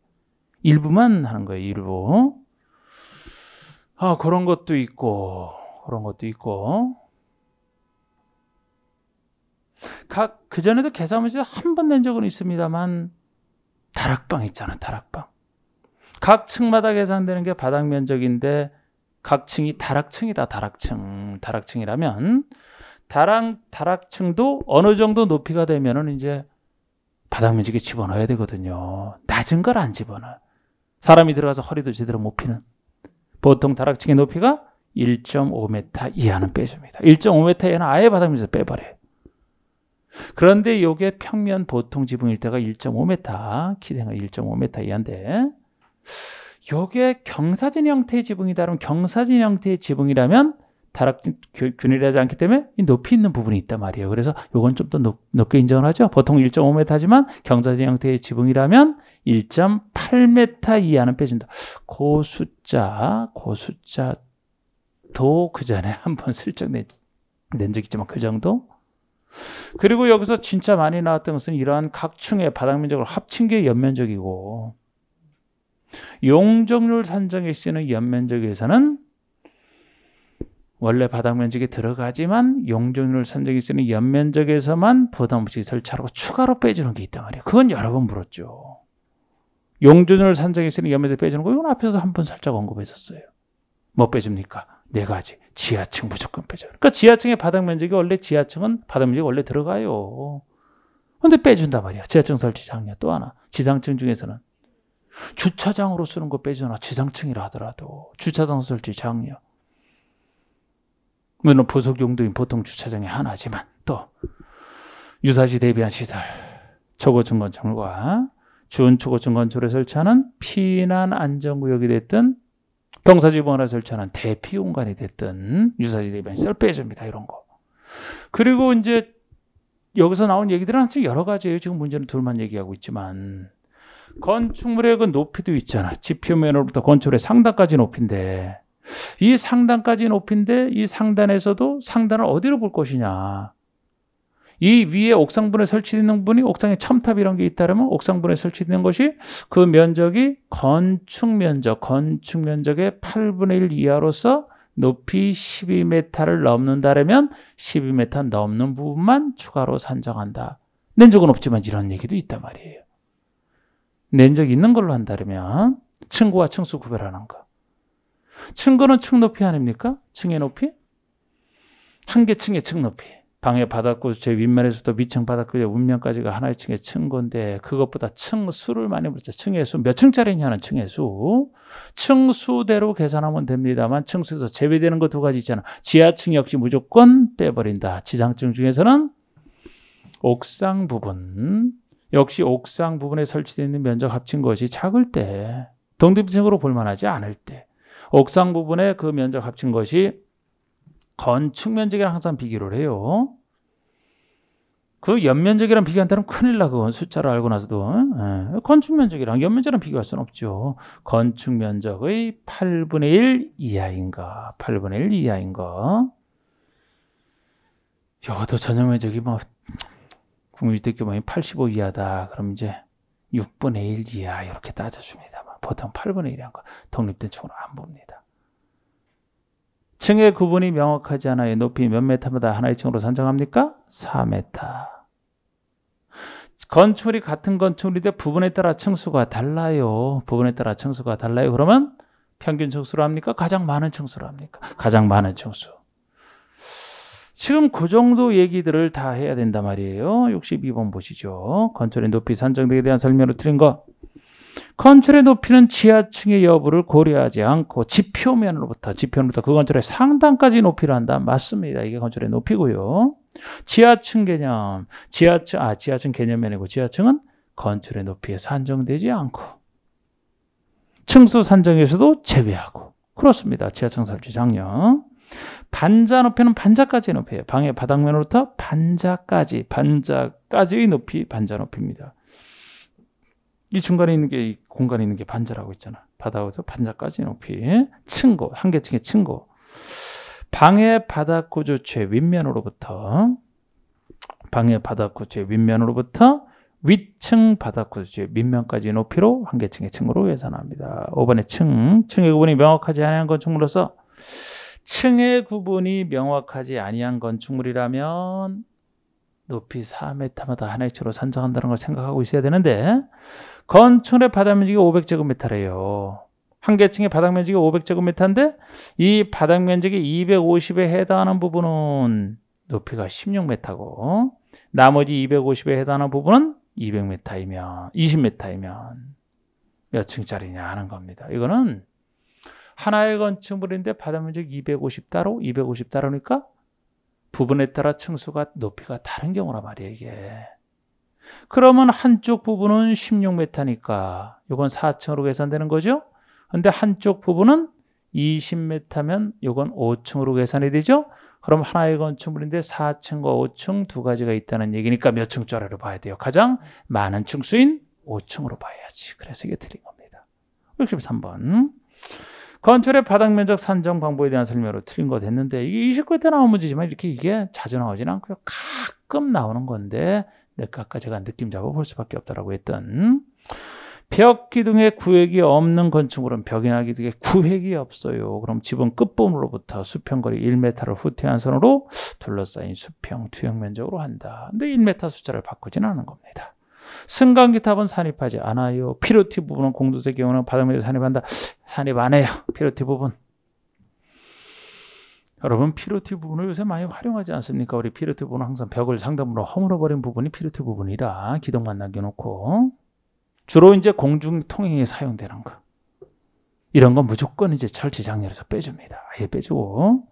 일부만 하는 거예요. 일부. 아 그런 것도 있고 그런 것도 있고 각 그전에도 계산 문제 한 번 낸 적은 있습니다만 다락방 있잖아 다락방 각 층마다 계산되는 게 바닥 면적인데 각 층이 다락층이다 다락층 다락층이라면 다락 다락층도 어느 정도 높이가 되면은 이제 바닥 면적에 집어넣어야 되거든요 낮은 걸 안 집어넣어 사람이 들어가서 허리도 제대로 못 피는 보통 다락층의 높이가 1.5m 이하는 빼줍니다 1.5m 이하는 아예 바닥 면적 빼버려요 그런데 이게 평면 보통 지붕일 때가 1.5m, 기생가 1.5m 이하인데 요게 경사진 형태의 지붕이다 그러면 경사진 형태의 지붕이라면 다락진 균일하지 않기 때문에 높이 있는 부분이 있단 말이에요. 그래서 요건 좀 더 높게 인정을 하죠. 보통 1.5m지만 경사진 형태의 지붕이라면 1.8m 이하는 빼준다. 그 숫자, 그 숫자도 그 전에 한번 슬쩍 낸, 낸적 있지만 그 정도? 그리고 여기서 진짜 많이 나왔던 것은 이러한 각 층의 바닥 면적을 합친 게 연면적이고 용적률 산정에 쓰는 연면적에서는 원래 바닥 면적이 들어가지만 용적률 산정에 쓰는 연면적에서만 부담 없이 설치하고 추가로 빼주는 게 있단 말이에요. 그건 여러 번 물었죠. 산정에 쓰는 연면적 빼주는 거 이건 앞에서 한 번 살짝 언급했었어요. 뭐 빼줍니까? 네 가지. 지하층 무조건 빼줘. 그러니까 지하층의 바닥 면적이 원래 지하층은 바닥 면적이 원래 들어가요. 근데 빼준단 말이야. 지하층 설치 장려 또 하나. 지상층 중에서는 주차장으로 쓰는 거 빼주나 지상층이라 하더라도 주차장 설치 장려. 물론 부속 용도인 보통 주차장이 하나지만 또 유사시 대비한 시설 초고층 건축물과 준초고층 건축에 설치하는 피난 안전구역이 됐든 경사지붕을 설치하는 대피 공간이 됐든 유사시 대비한 시설 빼줍니다. 이런 거. 그리고 이제 여기서 나온 얘기들은 여러 가지예요. 지금 문제는 둘만 얘기하고 있지만 건축물의 그 높이도 있잖아. 지표면으로부터 건축의 상단까지 높인데 이 상단까지 높인데 이 상단에서도 상단을 어디로 볼 것이냐. 이 위에 옥상분에 설치되는 분이 옥상에 첨탑 이런 게 있다면 옥상분에 설치되는 것이 그 면적이 건축 면적, 건축 면적의 8분의 1 이하로서 높이 12m를 넘는다면 12m 넘는 부분만 추가로 산정한다. 낸 적은 없지만 이런 얘기도 있단 말이에요. 낸 적 있는 걸로 한다면 층고와 층수 구별하는 거. 층고는 층 높이 아닙니까? 층의 높이? 한 개 층의 층 높이. 방의 바닥고 제 윗면에서부터 밑층 바닥고의 윗면까지가 하나의 층의 층고인데 그것보다 층 수를 많이 부르죠. 층의 수. 몇 층짜리냐는 층의 수. 층수대로 계산하면 됩니다만 층수에서 제외되는 거두 가지 있잖아. 지하층 역시 무조건 빼버린다. 지상층 중에서는 옥상 부분 역시 옥상 부분에 설치되어 있는 면적 합친 것이 작을 때 독립적으로 볼만하지 않을 때 옥상 부분에 그 면적 합친 것이 건축 면적이랑 항상 비교를 해요. 그 연면적이랑 비교한다면 큰일 나 그건 숫자를 알고 나서도 예. 건축 면적이랑 연면적이랑 비교할 수는 없죠. 건축 면적의 8분의 1 이하인가 8분의 1 이하인가 이것도 전용 면적이 뭐 국민주택 규모이 85 이하다 그럼 이제 6분의 1 이하 이렇게 따져줍니다. 보통 8분의 1이 한거 독립된 층으로 안 봅니다. 층의 구분이 명확하지 않아요. 높이 몇 메타마다 하나의 층으로 산정합니까? 4m. 건축물이 같은 건축물인데 부분에 따라 층수가 달라요. 부분에 따라 층수가 달라요. 그러면 평균 층수로 합니까? 가장 많은 층수로 합니까? 가장 많은 층수. 지금 그 정도 얘기들을 다 해야 된단 말이에요. 62번 보시죠. 건축의 높이 산정되에 대한 설명을 드린 거. 건축의 높이는 지하층의 여부를 고려하지 않고 지표면으로부터 지표면부터 그 건축의 상단까지 높이를 한다. 맞습니다. 이게 건축의 높이고요. 지하층 개념, 지하층 아 지하층 개념면이고 지하층은 건축의 높이에 산정되지 않고 층수 산정에서도 제외하고 그렇습니다. 지하층 설치 장려. 반자 높이는 반자까지 높이에요. 방의 바닥면으로부터 반자까지 반자까지의 높이 반자 높이입니다. 이 중간에 있는 게 공간에 있는 게 반자라고 있잖아. 바닥에서 반자까지 높이 층고 한 개층의 층고 방의 바닥 구조 최윗면으로부터 방의 바닥 구조 최윗면으로부터 위층 바닥 구조 최윗면까지 높이로 한 개층의 층으로 계산합니다. 5번의 층 층의 구분이 명확하지 않은 건축물로서 층의 구분이 명확하지 아니한 건축물이라면 높이 4m마다 하나의 층으로 산정한다는 걸 생각하고 있어야 되는데 건축의 바닥 면적이 500제곱미터래요. 한 개층의 바닥 면적이 500제곱미터인데 이 바닥 면적이 250에 해당하는 부분은 높이가 16m고 나머지 250에 해당하는 부분은 200m이면 20m이면 몇 층짜리냐 하는 겁니다. 이거는 하나의 건축물인데 바닥 면적 250 따로 250 따로니까 부분에 따라 층수가 높이가 다른 경우라 말이에요, 이게. 그러면 한쪽 부분은 16m니까 이건 4층으로 계산되는 거죠? 근데 한쪽 부분은 20m면 이건 5층으로 계산이 되죠? 그럼 하나의 건축물인데 4층과 5층 두 가지가 있다는 얘기니까 몇 층 짜리로 봐야 돼요? 가장 많은 층수인 5층으로 봐야지. 그래서 이게 틀린 겁니다. 63번. 건축의 바닥 면적 산정 방법에 대한 설명으로 틀린 거 됐는데 이게 29회 때 나온 문제지만 이렇게 이게 자주 나오진 않고요. 가끔 나오는 건데 아까 제가 느낌 잡아볼 수밖에 없다라고 했던 벽 기둥에 구획이 없는 건축물은 벽이나 기둥에 구획이 없어요. 그럼 지붕 끝부분으로부터 수평거리 1m를 후퇴한 선으로 둘러싸인 수평 투영 면적으로 한다. 근데 1m 숫자를 바꾸지는 않은 겁니다. 승강기탑은 산입하지 않아요. 피로티 부분은 공도의 경우는 바닥면에 산입한다. 산입 안 해요. 피로티 부분. 여러분 피로티 부분을 요새 많이 활용하지 않습니까? 우리 피로티 부분은 항상 벽을 상단부로 허물어버린 부분이 피로티 부분이라 기둥만 남겨놓고 주로 이제 공중 통행에 사용되는 거 이런 건 무조건 이제 철치 장렬에서 빼줍니다. 아예 빼주고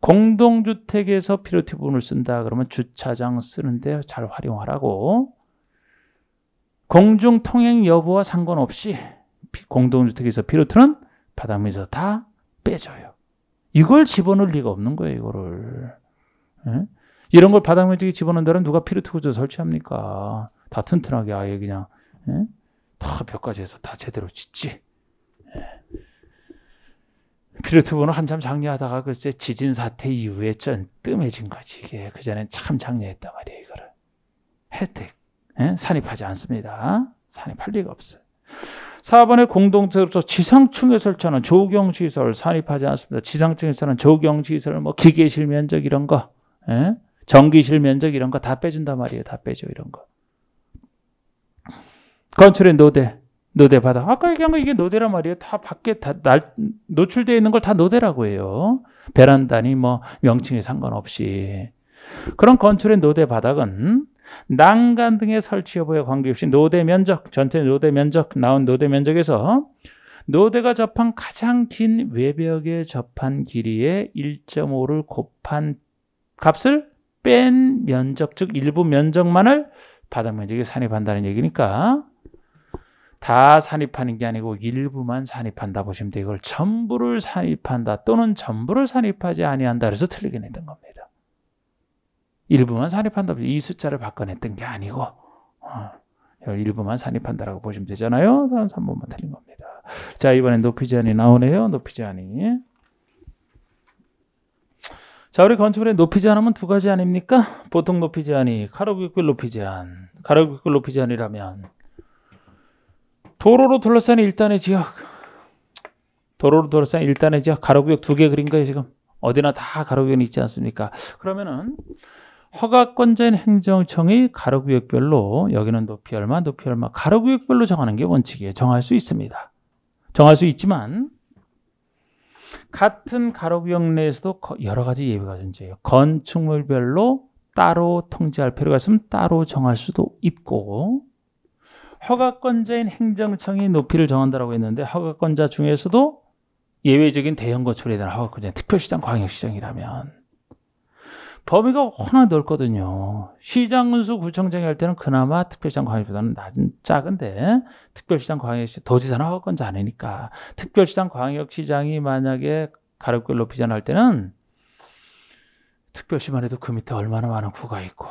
공동주택에서 피로티 부분을 쓴다 그러면 주차장 쓰는데 잘 활용하라고 공중 통행 여부와 상관없이 공동주택에서 피로트는 바닥면에서 다 빼줘요. 이걸 집어넣을 리가 없는 거예요, 이거를. 예? 이런 걸 바닥 면적에 집어넣는다면 누가 피르트 구조 설치합니까? 다 튼튼하게 아예 그냥 예? 다 벽까지 해서 다 제대로 짓지. 예. 피르트 부는 한참 장려하다가 글쎄 지진 사태 이후에 좀 뜸해진 거지. 이게 그전엔 참 장려했단 말이에요, 이거를. 혜택. 예? 산입하지 않습니다. 산입할 리가 없어요. 4번에 공동체로서 지상층에 설치하는 조경시설 산입하지 않습니다. 지상층에 서는 조경시설, 뭐 기계실 면적 이런 거, 예? 전기실 면적 이런 거 다 빼준단 말이에요. 다 빼줘 이런 거. 건축의 노대, 노대 바닥. 아까 얘기한 거 이게 노대란 말이에요. 다 밖에 다 날, 노출되어 있는 걸 다 노대라고 해요. 베란다니 뭐 명칭에 상관없이. 그런 건축의 노대 바닥은 난간 등의 설치 여부에 관계없이 노대 면적, 전체 노대 면적, 나온 노대 면적에서 노대가 접한 가장 긴 외벽에 접한 길이의 1.5를 곱한 값을 뺀 면적, 즉 일부 면적만을 바닥 면적에 산입한다는 얘기니까 다 산입하는 게 아니고 일부만 산입한다 보시면 돼요. 이걸 전부를 산입한다 또는 전부를 산입하지 아니한다 그래서 틀리게 냈던 겁니다. 일부만 산입한다. 이 숫자를 바꿔냈던 게 아니고 어, 일부만 산입한다라고 보시면 되잖아요. 다음 3번만 틀린 겁니다. 자 이번엔 높이 제한이 나오네요. 높이 제한이. 자 우리 건축물의 높이 제한하면 두 가지 아닙니까? 보통 높이 제한이 가로구역별 높이 제한. 가로구역별 높이 제한이라면 도로로 둘러싼 일단의 지역 도로로 둘러싼 일단의 지역 가로구역 두 개 그린 거예요 지금 어디나 다 가로구역이 있지 않습니까? 그러면은 허가권자인 행정청이 가로구역별로 여기는 높이 얼마, 높이 얼마 가로구역별로 정하는 게 원칙이에요. 정할 수 있습니다. 정할 수 있지만 같은 가로구역 내에서도 여러 가지 예외가 존재해요. 건축물별로 따로 통제할 필요가 있으면 따로 정할 수도 있고 허가권자인 행정청이 높이를 정한다고 했는데 허가권자 중에서도 예외적인 대형 건축에 대한 허가권자 특별시장, 광역시장이라면 범위가 워낙 넓거든요. 시장 군수 구청장이 할 때는 그나마 특별시장 광역보다는 낮은 작은데 특별시장 광역시 도지사나 허건자 아니니까 특별시장 광역시장이 만약에 가로길 높이잖아 할 때는 특별시만 해도 그 밑에 얼마나 많은 구가 있고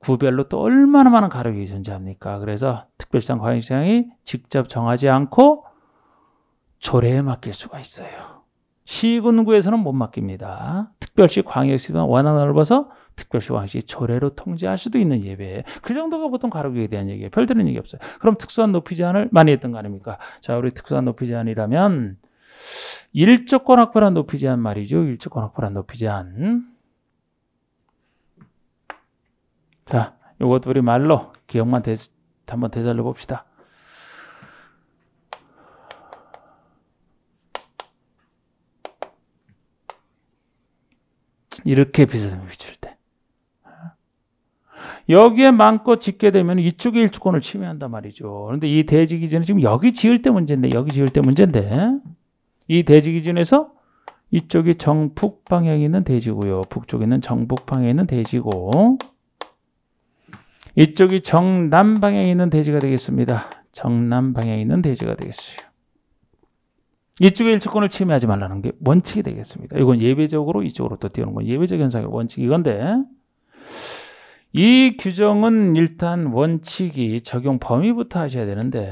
구별로 또 얼마나 많은 가로길이 존재합니까? 그래서 특별시장 광역시장이 직접 정하지 않고 조례에 맡길 수가 있어요. 시군구에서는 못 맡깁니다. 특별시 광역시가 워낙 넓어서 특별시 광역시 조례로 통제할 수도 있는 예배. 그 정도가 보통 가로구에 대한 얘기예요. 별다른 얘기 없어요. 그럼 특수한 높이 제한을 많이 했던 거 아닙니까? 자, 우리 특수한 높이 제한이라면 일조권 확보란 높이 제한 말이죠. 일조권 확보란 높이 제한. 자, 요것도 우리 말로 기억만 대, 한번 되살려 봅시다. 이렇게 비슷하게 비출 때. 여기에 마음껏 짓게 되면 이쪽에 일주권을 침해한단 말이죠. 그런데 이 대지 기준은 지금 여기 지을 때 문제인데, 여기 지을 때 문제인데, 이 대지 기준에서 이쪽이 정북 방향에 있는 대지고요. 북쪽에 있는 정북 방향에 있는 대지고 이쪽이 정남 방향에 있는 대지가 되겠습니다. 정남 방향에 있는 대지가 되겠어요. 이쪽의 일치권을 침해하지 말라는 게 원칙이 되겠습니다. 이건 예외적으로 이쪽으로 또 띄우는 건 예외적 현상의 원칙 이 건데 이 규정은 일단 원칙이 적용 범위부터 하셔야 되는데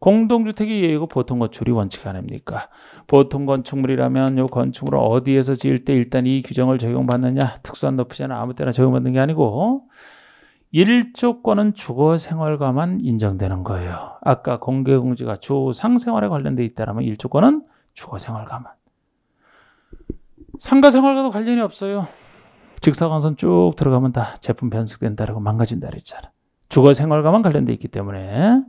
공동주택이 예외고 보통 건축이 원칙 아닙니까? 보통 건축물이라면 요 건축물을 어디에서 지을 때 일단 이 규정을 적용받느냐 특수한 높이잖아 아무 때나 적용받는 게 아니고 일조권은 주거 생활과만 인정되는 거예요. 아까 공개공지가 주상생활에 관련돼 있다면 일조권은 주거 생활과만. 상가 생활과도 관련이 없어요. 직사광선 쭉 들어가면 다 제품 변속된다라고 망가진다 그랬잖아. 주거 생활과만 관련돼 있기 때문에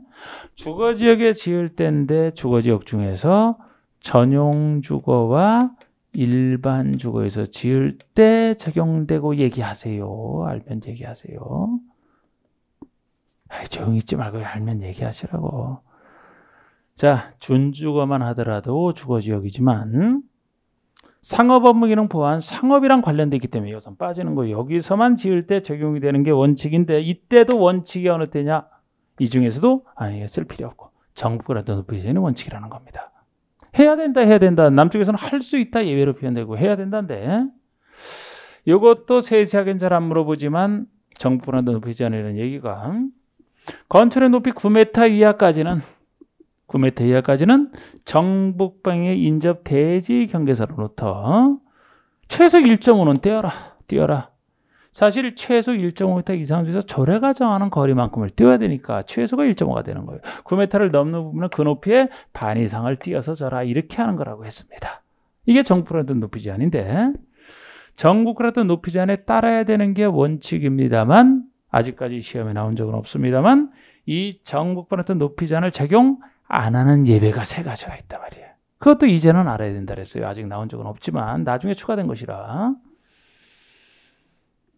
주거 지역에 지을 때인데 주거 지역 중에서 전용 주거와 일반 주거에서 지을 때 적용되고 얘기하세요. 알면 얘기하세요. 아이, 조용히 있지 말고 알면 얘기하시라고. 자, 준주거만 하더라도 주거지역이지만 상업업무기능 보안 상업이랑 관련돼 있기 때문에 이것은 빠지는 거예요. 여기서만 지을 때 적용이 되는 게 원칙인데 이때도 원칙이 어느 때냐? 이 중에서도 아예 쓸 필요 없고 정부라도 높이지는 원칙이라는 겁니다. 해야 된다 해야 된다 남쪽에서는 할 수 있다 예외로 표현되고 해야 된다인데 이것도 세세하게는 잘 안 물어보지만 정부라도 높이지 않으려는 얘기가 건축의 높이 9m 이하까지는 9m 이하까지는 정북방의 인접 대지 경계선으로부터 최소 1.5는 떼어라. 띄어라. 사실 최소 1.5m 이상 중에서 조례가 정하는 거리만큼을 띄어야 되니까 최소가 1.5가 되는 거예요. 9m를 넘는 부분은 그 높이의 반 이상을 띄어서 져라. 이렇게 하는 거라고 했습니다. 이게 정부라도 높이 제한인데 전국이라도 높이 제한에 따라야 되는 게 원칙입니다만 아직까지 시험에 나온 적은 없습니다만 이 전국번호던 높이 제한을 적용 안 하는 예배가 세 가지가 있단 말이에요. 그것도 이제는 알아야 된다 그랬어요. 아직 나온 적은 없지만 나중에 추가된 것이라.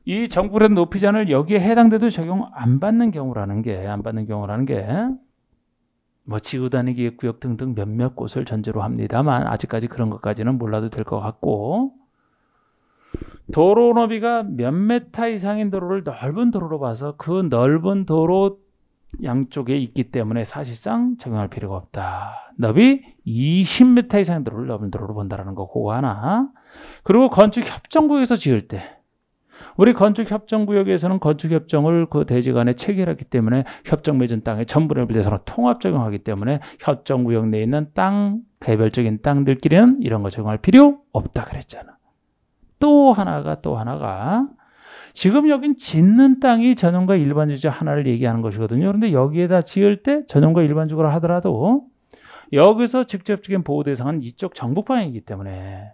이 정부의 높이 제한을 여기에 해당돼도 적용 안 받는 경우라는 게 안 받는 경우라는 게 뭐 지구 기획 구역 등등 몇몇 곳을 전제로 합니다만 아직까지 그런 것까지는 몰라도 될 것 같고 도로 너비가 몇 메타 이상인 도로를 넓은 도로로 봐서 그 넓은 도로 양쪽에 있기 때문에 사실상 적용할 필요가 없다. 너비 20m 이상의 도로를 넓은 도로로 본다라는 거 그거 하나. 그리고 건축 협정구역에서 지을 때 우리 건축 협정구역에서는 건축 협정을 그 대지 간에 체결했기 때문에 협정 맺은 땅에 전부를 대해서 통합 적용하기 때문에 협정구역 내에 있는 땅 개별적인 땅들끼리는 이런 거 적용할 필요 없다 그랬잖아. 또 하나가 또 하나가 지금 여긴 짓는 땅이 전용과 일반주적 하나를 얘기하는 것이거든요. 그런데 여기에다 지을 때 전용과 일반적으로 하더라도 여기서 직접적인 보호 대상은 이쪽 정북방이기 때문에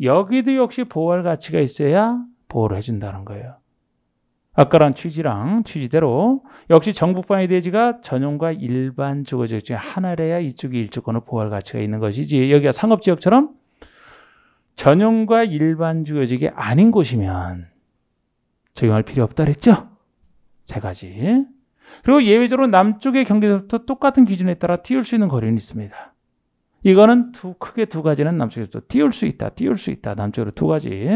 여기도 역시 보호할 가치가 있어야 보호를 해준다는 거예요. 아까란 취지랑 취지대로 역시 정북방의 대지가 전용과 일반 주거지역 중에 하나래야 이쪽이 일조권을 보호할 가치가 있는 것이지 여기가 상업지역처럼 전용과 일반 주거지역이 아닌 곳이면 적용할 필요 없다 그랬죠? 세 가지. 그리고 예외적으로 남쪽의 경계선부터 똑같은 기준에 따라 띄울 수 있는 거리는 있습니다. 이거는 두, 크게 두 가지는 남쪽에서 띄울 수 있다, 띄울 수 있다. 남쪽으로 두 가지.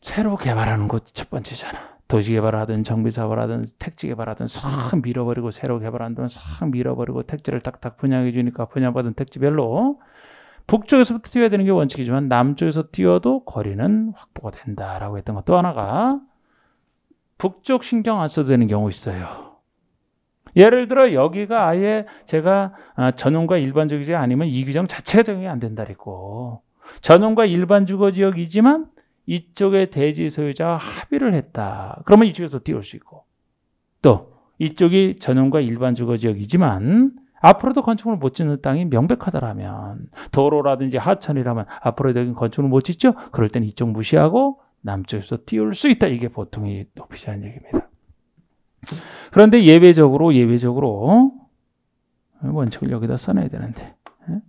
새로 개발하는 곳첫 번째잖아. 도시 개발하든 정비 사업을 하든 택지 개발하든 싹 밀어버리고 새로 개발한 돈은 싹 밀어버리고 택지를 딱딱 분양해 주니까 분양받은 택지별로 북쪽에서부터 뛰어야 되는 게 원칙이지만 남쪽에서 뛰어도 거리는 확보가 된다라고 했던 것 또 하나가 북쪽 신경 안 써도 되는 경우 있어요. 예를 들어 여기가 아예 제가 아, 전용과 일반적이지 아니면 이 규정 자체가 적용이 안 된다 그랬고 전용과 일반 주거 지역이지만 이쪽에 대지 소유자와 합의를 했다. 그러면 이쪽에서 띄울 수 있고 또 이쪽이 전용과 일반 주거 지역이지만 앞으로도 건축물을 못 짓는 땅이 명백하다라면 도로라든지 하천이라면 앞으로 여기 건축물을 못 짓죠? 그럴 때는 이쪽 무시하고 남쪽에서 띄울 수 있다. 이게 보통이 높이자는 얘기입니다. 그런데 예외적으로 예외적으로 원칙을 여기다 써놔야 되는데 예?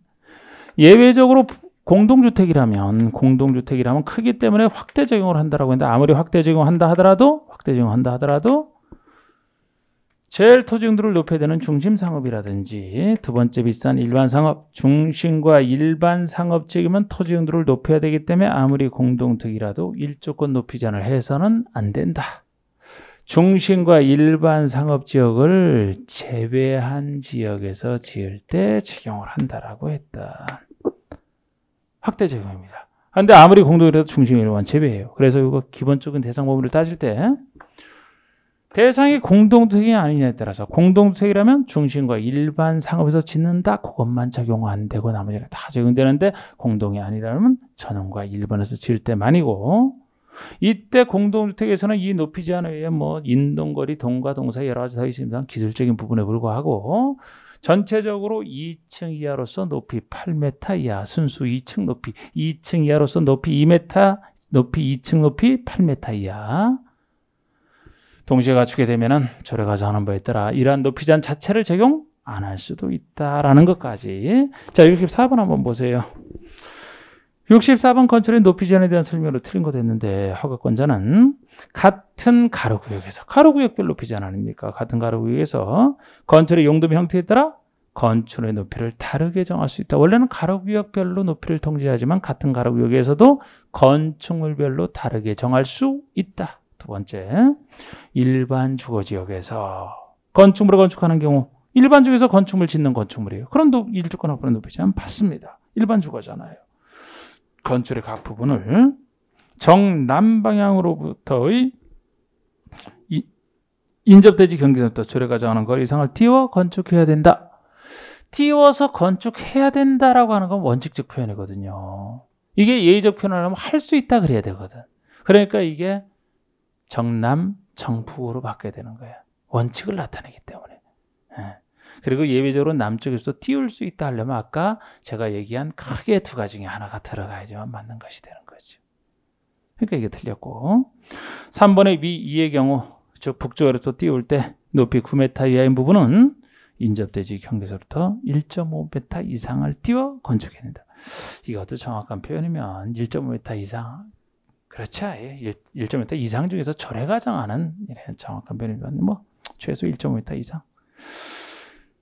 예외적으로 공동주택이라면 공동주택이라면 크기 때문에 확대 적용을 한다라고 했는데 아무리 확대 적용한다 하더라도 확대 적용한다 하더라도 제일 토지 용도를 높여야 되는 중심 상업이라든지 두 번째 비싼 일반 상업, 중심과 일반 상업 지역이면 토지 용도를 높여야 되기 때문에 아무리 공동특이라도 일조권 높이잔을 해서는 안 된다. 중심과 일반 상업 지역을 제외한 지역에서 지을 때 적용을 한다라고 했다. 확대 적용입니다. 근데 아무리 공동이라도 중심 일반 제외해요. 그래서 이거 기본적인 대상 범위를 따질 때 대상이 공동택이 아니냐에 따라서 공동택이라면 중심과 일반 상업에서 짓는다 그것만 적용 안 되고 나머지는 다 적용되는데 공동이 아니라면 전원과 일반에서 지을 때만이고 이때 공동주택에서는 이 높이 제한 외에 뭐 인동거리, 동과 동사 여러 가지 더 있습니다. 기술적인 부분에 불과하고 전체적으로 2층 이하로서 높이 8m 이하 순수 2층 높이 2층 이하로서 높이 2m 높이 2층 높이 8m 이하 동시에 갖추게 되면은 절에 가서 하는 바에 따라 이러한 높이 제한 자체를 적용 안 할 수도 있다라는 것까지 자 64번 한번 보세요. 64번 건축의 높이 제한에 대한 설명으로 틀린 거 됐는데 허가권자는 같은 가로구역에서 가로구역별 높이 제한 아닙니까? 같은 가로구역에서 건축의 용도 형태에 따라 건축의 높이를 다르게 정할 수 있다. 원래는 가로구역별로 높이를 통제하지만 같은 가로구역에서도 건축물별로 다르게 정할 수 있다. 두 번째, 일반 주거 지역에서 건축물을 건축하는 경우 일반 주에서 건축물 짓는 건축물이에요. 그런 일주권 확보는 높이 제한 받습니다. 일반 주거잖아요. 건축의 각 부분을 정남방향으로부터의 인접대지 경계선부터 조례가 정하는 거리 이상을 띄워 건축해야 된다. 띄워서 건축해야 된다라고 하는 건 원칙적 표현이거든요. 이게 예의적 표현을 하면 할 수 있다 그래야 되거든. 그러니까 이게 정남 정북으로 바뀌어야 되는 거야. 원칙을 나타내기 때문에. 예. 그리고 예외적으로 남쪽에서 띄울 수 있다 하려면 아까 제가 얘기한 크게 두 가지 중에 하나가 들어가야지만 맞는 것이 되는 거죠. 그러니까 이게 틀렸고 3번의 위 2의 경우 즉 북쪽으로부터 띄울 때 높이 9m 이하인 부분은 인접대지 경계서부터 1.5m 이상을 띄워 건축해야 된다. 이것도 정확한 표현이면 1.5m 이상 그렇지 1.5m 이상 중에서 절해가 정하는 이런 정확한 표현이면 뭐 최소 1.5m 이상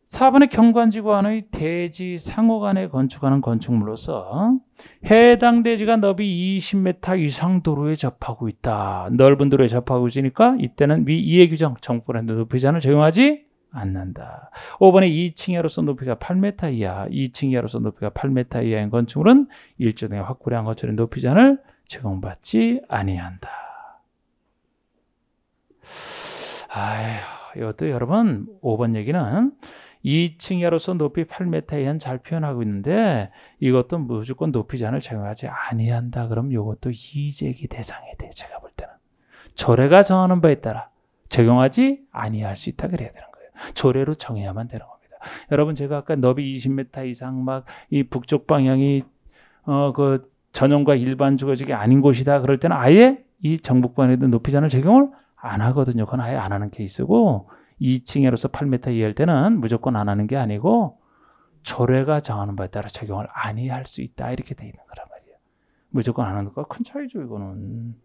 4번의 경관지구 안의 대지 상호간에 건축하는 건축물로서 해당 대지가 너비 20m 이상 도로에 접하고 있다. 넓은 도로에 접하고 있으니까 이때는 위 이해 규정 정부의 높이 제한을 적용하지 않는다. 5번의 2층 이하로서 높이가 8m 이하, 2층 이하로서 높이가 8m 이하인 건축물은 일정의 확고량 건축의 높이 제한을 적용받지 아니한다. 아휴, 이것도 여러분 5번 얘기는 2층 이하로서 높이 8m 이하는 잘 표현하고 있는데 이것도 무조건 높이 제한을 적용하지 아니한다. 그럼 이것도 이재기 대상에 대해 제가 볼 때는 조례가 정하는 바에 따라 적용하지 아니할 수 있다 그래야 되는 거예요. 조례로 정해야만 되는 겁니다. 여러분 제가 아까 너비 20m 이상 막 이 북쪽 방향이 어그 전용과 일반 주거지가 아닌 곳이다 그럴 때는 아예 이 정북 방향에도 높이 제한을 적용을 안 하거든요. 그건 아예 안 하는 케이스고 2층에로서 8m 이하일 때는 무조건 안 하는 게 아니고 조례가 정하는 바에 따라 적용을 아니할 수 있다 이렇게 돼 있는 거란 말이에요. 무조건 안 하는 거가 큰 차이죠 이거는.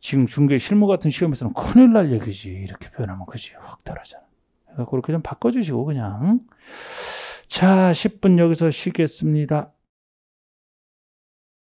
지금 중개 실무 같은 시험에서는 큰일 날 얘기지 이렇게 표현하면 그지 확. 그러니까 그렇게 좀 바꿔주시고 그냥 자 10분 여기서 쉬겠습니다.